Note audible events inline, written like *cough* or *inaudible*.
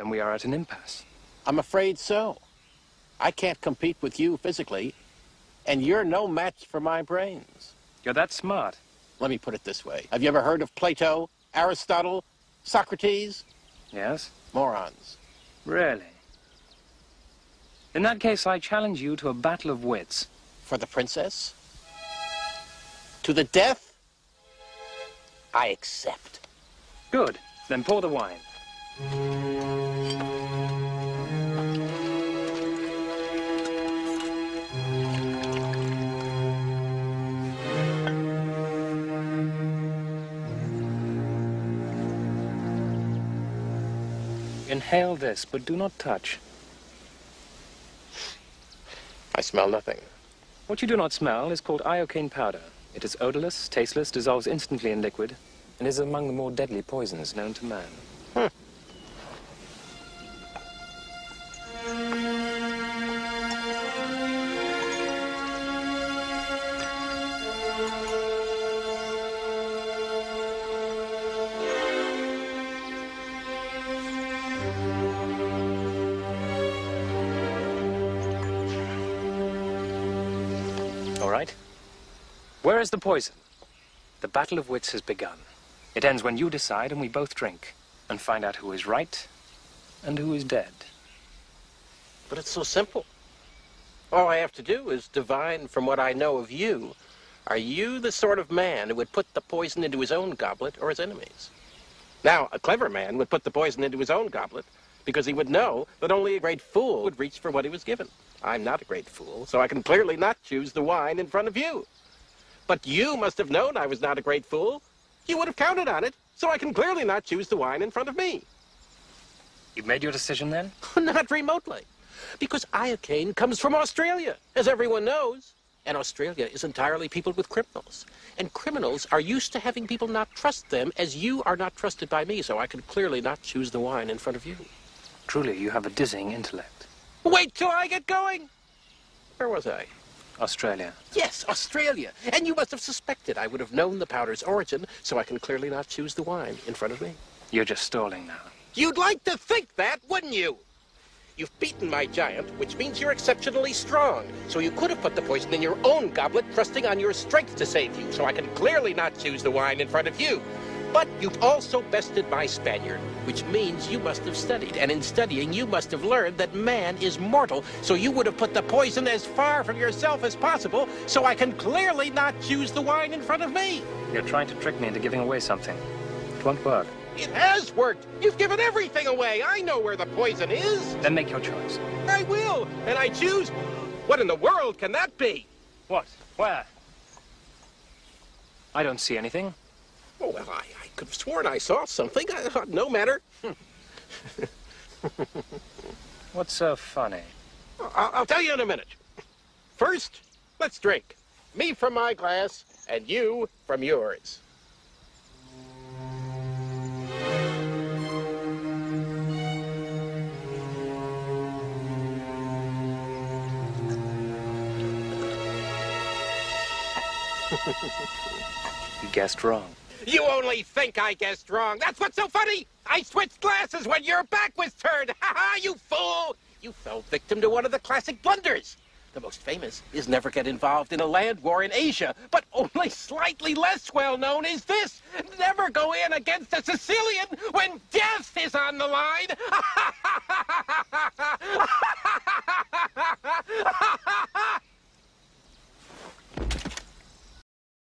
Then we are at an impasse. I'm afraid so. I can't compete with you physically, and you're no match for my brains. You're that smart. Let me put it this way. Have you ever heard of Plato, Aristotle, Socrates? Yes? Morons. Really? In that case, I challenge you to a battle of wits. For the princess? To the death? I accept. Good. Then pour the wine. Inhale this, but do not touch. I smell nothing. What you do not smell is called iocane powder. It is odorless, tasteless, dissolves instantly in liquid, and is among the more deadly poisons known to man. All right? Where is the poison? The battle of wits has begun. It ends when you decide and we both drink and find out who is right and who is dead. But it's so simple. All I have to do is divine from what I know of you. Are you the sort of man who would put the poison into his own goblet or his enemies? Now, a clever man would put the poison into his own goblet because he would know that only a great fool would reach for what he was given. I'm not a great fool, so I can clearly not choose the wine in front of you. But you must have known I was not a great fool. You would have counted on it, so I can clearly not choose the wine in front of me. You've made your decision then? *laughs* not remotely. Because iocane comes from Australia, as everyone knows. And Australia is entirely peopled with criminals. And criminals are used to having people not trust them as you are not trusted by me, so I can clearly not choose the wine in front of you. Truly, you have a dizzying intellect. Wait till I get going! Where was I? Australia. Yes, Australia. And you must have suspected I would have known the powder's origin, so I can clearly not choose the wine in front of me. You're just stalling now. You'd like to think that, wouldn't you? You've beaten my giant, which means you're exceptionally strong. So you could have put the poison in your own goblet, trusting on your strength to save you, so I can clearly not choose the wine in front of you. But you've also bested my Spaniard, which means you must have studied. And in studying, you must have learned that man is mortal. So you would have put the poison as far from yourself as possible, so I can clearly not choose the wine in front of me. You're trying to trick me into giving away something. It won't work. It has worked. You've given everything away. I know where the poison is. Then make your choice. I will. And I choose. What in the world can that be? What? Where? I don't see anything. Oh, well, I, I could have sworn I saw something. I, thought, no matter. *laughs* What's so funny? I'll, I'll tell you in a minute. First, let's drink. Me from my glass, and you from yours. *laughs* You guessed wrong. You only think I guessed wrong. That's what's so funny. I switched glasses when your back was turned. *laughs* Ha ha, you fool. You fell victim to one of the classic blunders. The most famous is never get involved in a land war in Asia, but only slightly less well known is this. Never go in against a Sicilian when death is on the line. *laughs*